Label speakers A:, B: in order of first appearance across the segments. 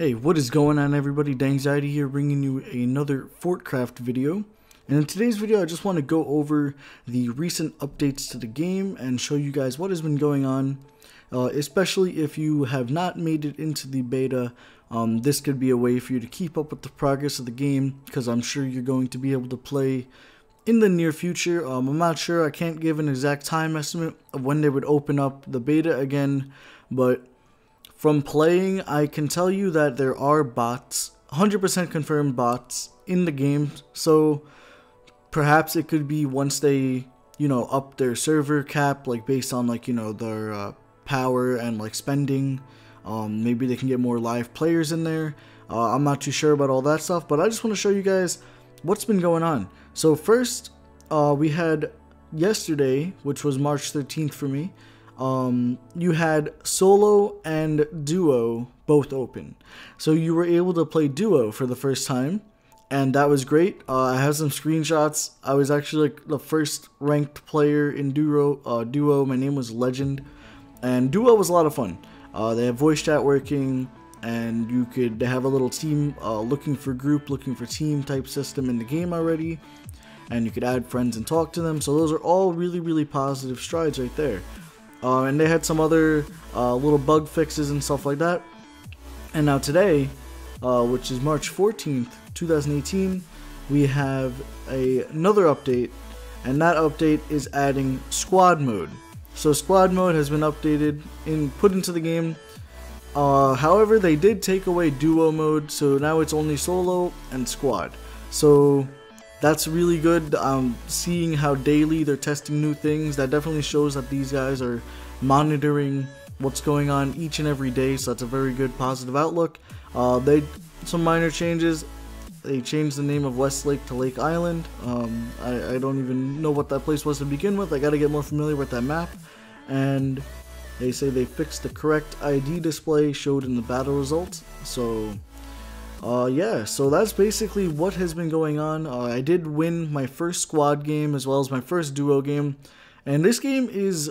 A: Hey, what is going on everybody? Danxiety here bringing you another Fortcraft video. And in today's video I just want to go over the recent updates to the game and show you guys what has been going on. Uh, especially if you have not made it into the beta, um, this could be a way for you to keep up with the progress of the game because I'm sure you're going to be able to play in the near future. Um, I'm not sure, I can't give an exact time estimate of when they would open up the beta again, but from playing, I can tell you that there are bots, 100% confirmed bots in the game. So perhaps it could be once they, you know, up their server cap, like based on like, you know, their uh, power and like spending. Um, maybe they can get more live players in there. Uh, I'm not too sure about all that stuff, but I just want to show you guys what's been going on. So first, uh, we had yesterday, which was March 13th for me, um, you had solo and duo both open. So you were able to play duo for the first time, and that was great. Uh, I have some screenshots. I was actually like the first ranked player in duo. Uh, duo. My name was Legend, and duo was a lot of fun. Uh, they have voice chat working, and you could have a little team uh, looking for group, looking for team type system in the game already, and you could add friends and talk to them. So those are all really, really positive strides right there. Uh, and they had some other uh, little bug fixes and stuff like that. And now today, uh, which is March 14th, 2018, we have a, another update, and that update is adding squad mode. So squad mode has been updated and put into the game. Uh, however, they did take away duo mode, so now it's only solo and squad. So that's really good. Um, seeing how daily they're testing new things, that definitely shows that these guys are monitoring what's going on each and every day. So that's a very good positive outlook. Uh, they some minor changes. They changed the name of Westlake to Lake Island. Um, I, I don't even know what that place was to begin with. I got to get more familiar with that map. And they say they fixed the correct ID display showed in the battle results. So uh, yeah, so that's basically what has been going on. Uh, I did win my first squad game as well as my first duo game, and this game is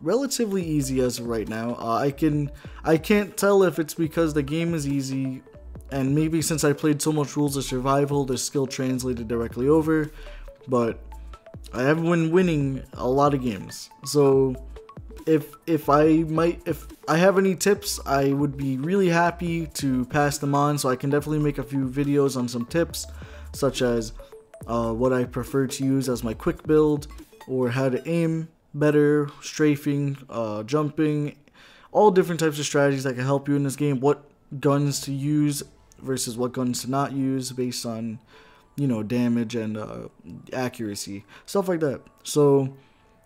A: relatively easy as of right now. Uh, I can I can't tell if it's because the game is easy, and maybe since I played so much Rules of Survival, the skill translated directly over, but I have been winning a lot of games, so if if I might if I have any tips, I would be really happy to pass them on. So I can definitely make a few videos on some tips, such as uh, what I prefer to use as my quick build, or how to aim better, strafing, uh, jumping, all different types of strategies that can help you in this game. What guns to use versus what guns to not use based on you know damage and uh, accuracy, stuff like that. So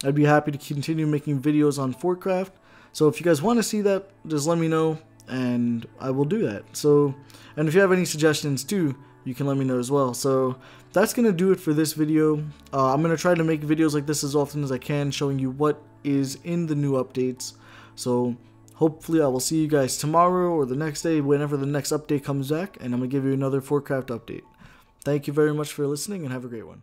A: I'd be happy to continue making videos on Fortcraft. So if you guys want to see that, just let me know and I will do that. So, and if you have any suggestions too, you can let me know as well. So that's going to do it for this video. Uh, I'm going to try to make videos like this as often as I can, showing you what is in the new updates. So hopefully I will see you guys tomorrow or the next day, whenever the next update comes back, and I'm going to give you another Fortcraft update. Thank you very much for listening and have a great one.